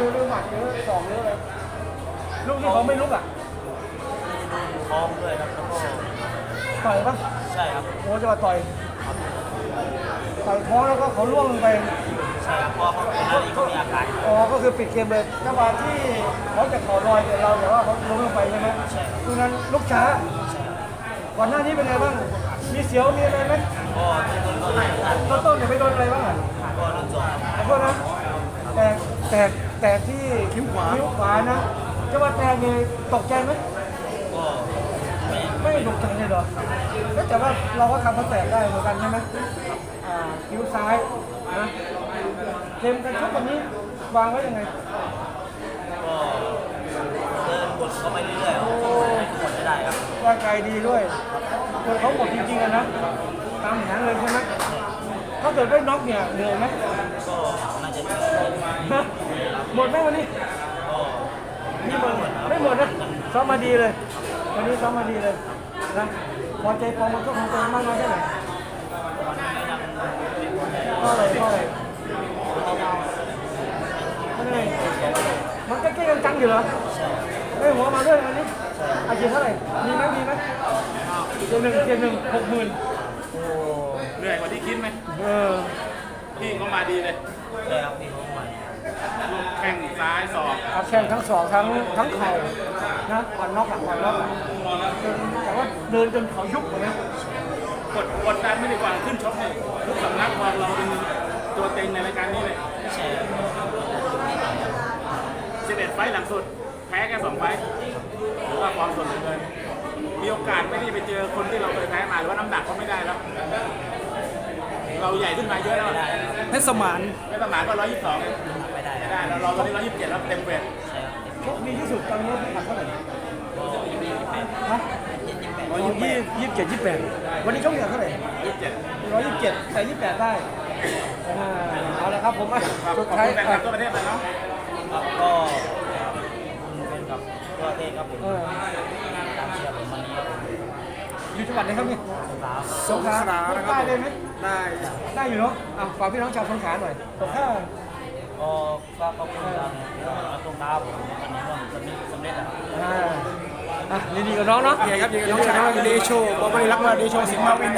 ดูดูหมัดเยอะสองเยอะเลยลูกนี่เขาไม่ลุกอะท้องด้วยครับแล้วก็ต่อยปะใช่ครับโอ้จะมาต่อยต่อยท้องแล้วก็เขาล่วงลงไปใช่ครับเพราะเขาเป็นหน้านี้เขามีอาการอ๋อก็คือปิดเกมเลยจังหวะที่เขาจะเข่าลอยแต่เราแต่ว่าเขาล้มลงไปใช่ไหมตรงนั้นลุกช้าก่อนหน้านี้เป็นไงบ้างมีเสียวมีอะไรไหมก็ต้นต้นต้นต้นต้นต้นเนี่ยไปโดนอะไรบ้าง โทษนะแตกแตกแตกที่คิ้วขวาคิ้วขวานะจังหวะแตกเนี่ยตกใจไหมก็ไม่ไม่ตกใจเลยเหรอเอ๊ะแต่ว่าเราก็ทำเขาแตกได้เหมือนกันใช่ไหมอ่าคิ้วซ้ายนะเกมการชกวันนี้วางไว้ยังไงก็เดินบทเข้าไปเรื่อยๆครับให้ทุกคนจะได้ครับร่างกายดีด้วยคนเขาหมดจริงๆอะนะตามอย่างนั้นเลยใช่ไหม ถ้าเกิดได้น็อกเนี่ยเหนื่อยไหมก็น่าจะฮะหมดไหมวันนี้ก็นี่หมดไม่หมดนะซ้อมมาดีเลย วันนี้ซ้อมมาดีเลยนะพอใจฟอร์มมันก็คงเป็นมากน้อยแค่ไหนก็เลยก็เลยมันไงมันก็เก่งจังอยู่เหรอไม่หัวมาด้วยวันนี้อาชีพเท่าไหร่มีไหมมีไหมเจ็ดหนึ่งเจ็ดหนึ่งหกหมื่น เหนื่อยกว่าที่คิดไหมเออพี่เขามาดีเลยใช่ครับพี่เขาใหม่ลูกแข้งซ้ายศอกอาแข่งทั้งสองทั้งทั้งเข่านะก่อนน็อกอะก่อนน็อกอะจนแต่ว่าเดินจนเขายุบหมดเลยกดกดดันไม่ดีกว่าขึ้นชกเนี่ยทุกสำนักมองเราเป็นตัวเต็งในรายการนี้เลยใช่ครับ11ไฟล์หลังสุด แพ้แค่2ไฟล์หรือว่าความสดเหลือเกิน มีโอกาสไม่ได้ไปเจอคนที่เราเคยแพ้มาหรือว่าน้ำหนักเขาไม่ได้แล้ว เราใหญ่ขึ้นมาเยอะแล้วเพชรสมานไม่ประมาณก็122ไม่ได้ไม่ได้แล้วเราตอนนี้127แล้วเต็มเวทใช่ครับชกดีที่สุดตอนนี้พิกัดเท่าไหร่ก็ยี่สิบแปดฮะยี่สิบแปดร้อยยี่ยี่สิบเจ็ดยี่สิบแปดวันนี้ชกพิกัดเท่าไหร่27ร้อยยี่สิบเจ็ดแต่ยี่สิบแปดได้อ่าเอาละครับผมอะขอบสุดคุณท้ายแฟนคลับทั่วประเทศเลยเนาะครับก็คุณเป็นกับตัวเทศครับผมเออตามเชียร์ผมวันนี้ครับอยู่จังหวัดไหนครับเนี่ยครับสงขลาได้ได้ไหมได้ได้อยู่เนาะอะฝากพี่น้องชาวสงขลาหน่อยตกข้าก็ก็ขอบคุณครับตรงครับผมวันนี้ว่าผมสำเร็จแล้ว อ่าอะยินดีกับน้องเนาะใหญ่ครับยิงกับน้องชายว่าเดโชบอกไม่ได้รักว่าเดโชสิงห์มาวิน